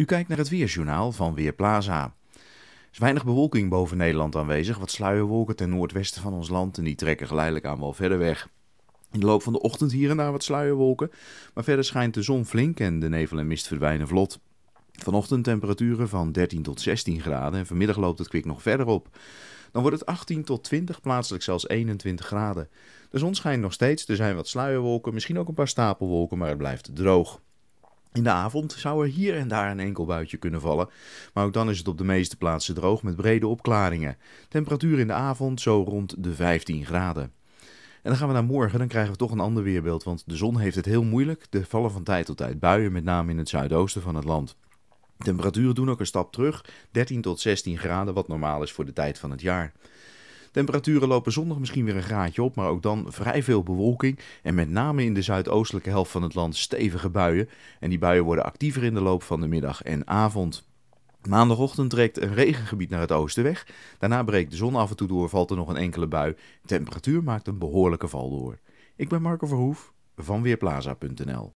U kijkt naar het Weerjournaal van Weerplaza. Er is weinig bewolking boven Nederland aanwezig, wat sluierwolken ten noordwesten van ons land en die trekken geleidelijk aan wel verder weg. In de loop van de ochtend hier en daar wat sluierwolken, maar verder schijnt de zon flink en de nevel en mist verdwijnen vlot. Vanochtend temperaturen van 13 tot 16 graden en vanmiddag loopt het kwik nog verder op. Dan wordt het 18 tot 20, plaatselijk zelfs 21 graden. De zon schijnt nog steeds, er zijn wat sluierwolken, misschien ook een paar stapelwolken, maar het blijft droog. In de avond zou er hier en daar een enkel buitje kunnen vallen, maar ook dan is het op de meeste plaatsen droog met brede opklaringen. Temperatuur in de avond zo rond de 15 graden. En dan gaan we naar morgen, dan krijgen we toch een ander weerbeeld, want de zon heeft het heel moeilijk. Er vallen van tijd tot tijd buien, met name in het zuidoosten van het land. Temperaturen doen ook een stap terug, 13 tot 16 graden, wat normaal is voor de tijd van het jaar. Temperaturen lopen zondag misschien weer een graadje op, maar ook dan vrij veel bewolking en met name in de zuidoostelijke helft van het land stevige buien. En die buien worden actiever in de loop van de middag en avond. Maandagochtend trekt een regengebied naar het oosten weg. Daarna breekt de zon af en toe door, valt er nog een enkele bui. Temperatuur maakt een behoorlijke val door. Ik ben Marco Verhoef van Weerplaza.nl